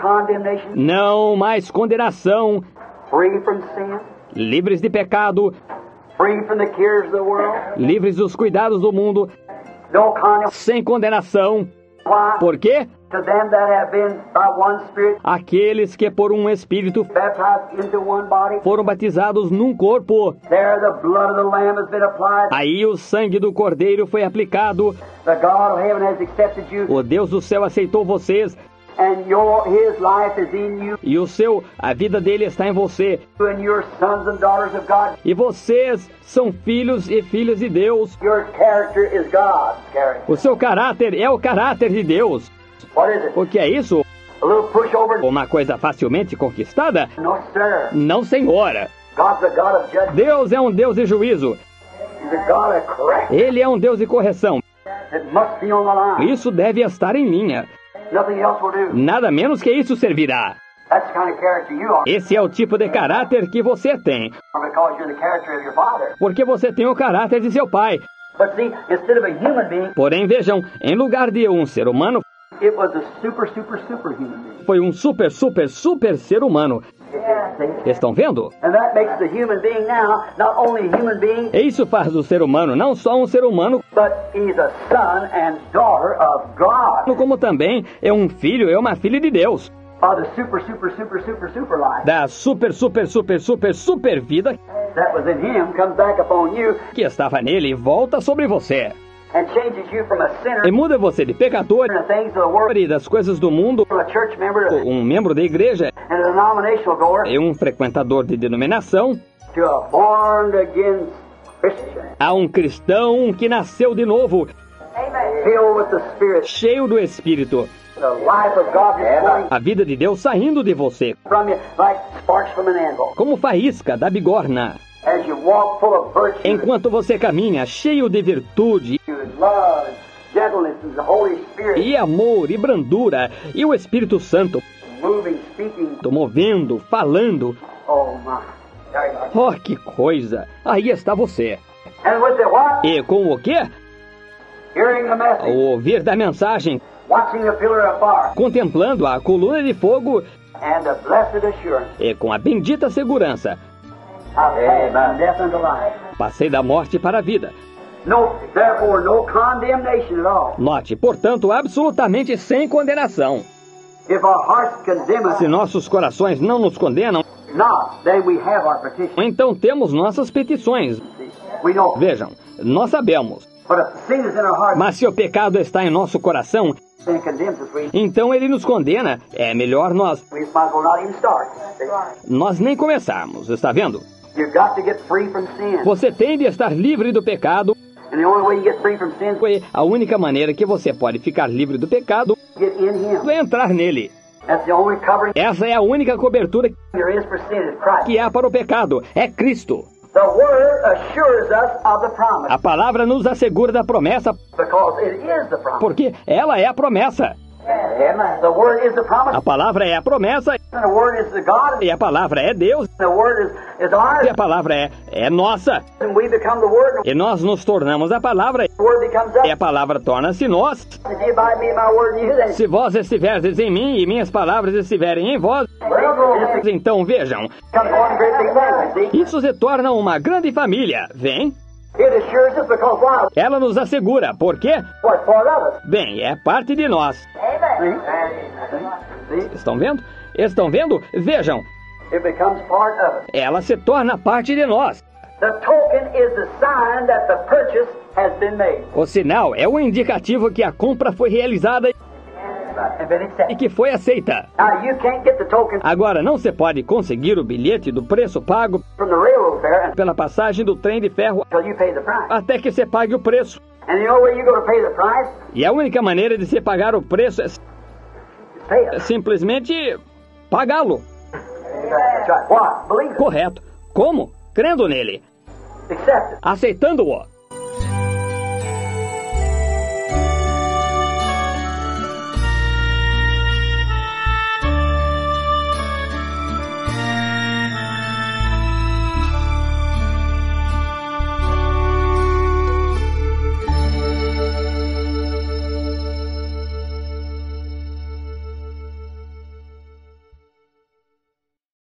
condemnation, Não mais condenação, free from sin, livres de pecado, livres dos cuidados do mundo, sem condenação. Por quê? To them that have been by one Spirit Aqueles que por um Espírito baptized into one body, foram batizados num corpo. there the blood of the Lamb has been applied. Aí o sangue do Cordeiro foi aplicado. The God of heaven has accepted you, O Deus do céu aceitou vocês and your His life is in you, e o seu, a vida dele está em você. and your sons and daughters of God. E vocês são filhos e filhas de Deus. Your character is God's character. O seu caráter é o caráter de Deus. What is it? O que é isso? A little pushover? Uma coisa facilmente conquistada? No, sir. Não, senhora. God's a God of judgment. Deus é um Deus de juízo. He's a God of correction. Ele é um Deus de correção. It must be on the line. Isso deve estar em linha. Nothing else will do. Nada menos que isso servirá. That's the kind of character you are Esse é o tipo de caráter que você tem, porque você tem o caráter de seu pai. But see, instead of a human being, Porém, vejam, em lugar de um ser humano, foi um super, super, super ser humano. Estão vendo? And that makes the human being now not only a human being, E Isso faz do ser humano não só um ser humano, but he's a son and daughter of God. como também é um filho, é uma filha de Deus. Super, super, super, Da super, super, super, super, super vida him comes back upon you que estava nele e volta sobre você. And changes you from a sinner E muda você de pecador and the things of the world e das coisas do mundo, to a church member um membro da igreja and a denominational goer e um frequentador de denominação, a born again Christian. A um cristão que nasceu de novo, cheio do Espírito, a vida de Deus saindo de você, como faísca da bigorna, enquanto você caminha cheio de virtude e amor e brandura, e o Espírito Santo movendo, falando. Oh. Oh, que coisa! Aí está você. E com o quê? Ao ouvir da mensagem, contemplando a coluna de fogo e com a bendita segurança, passei da morte para a vida. No, therefore, no condemnation at all. Note, portanto, absolutamente sem condenação. If our hearts condemn us Se nossos corações não nos condenam, not, then we have our petition. então temos nossas petições. Vejam, nós sabemos. But if sin is in our heart, Mas se o pecado está em nosso coração, então ele nos condena. É melhor nós, nós nem começarmos, está vendo? Você tem de estar livre do pecado. E a única maneira que você pode ficar livre do pecado é entrar nele. Essa é a única cobertura que há para o pecado. É Cristo. A palavra nos assegura da promessa, porque ela é a promessa. The promise, A palavra é a promessa, e a palavra é Deus, e a palavra é, é nossa. E nós nos tornamos a palavra, e a palavra torna-se nós. Se vós estiverdes em mim e minhas palavras estiverem em vós, então vejam, isso se torna uma grande família. Vem, ela nos assegura. Por quê? Bem, é parte de nós. Estão vendo? Estão vendo? Vejam, ela se torna parte de nós. O sinal é o indicativo que a compra foi realizada e que foi aceita. Agora, não se pode conseguir o bilhete do preço pago pela passagem do trem de ferro até que você pague o preço. E a única maneira de se pagar o preço é simplesmente pagá-lo. Correto. Como? Crendo nele, aceitando-o.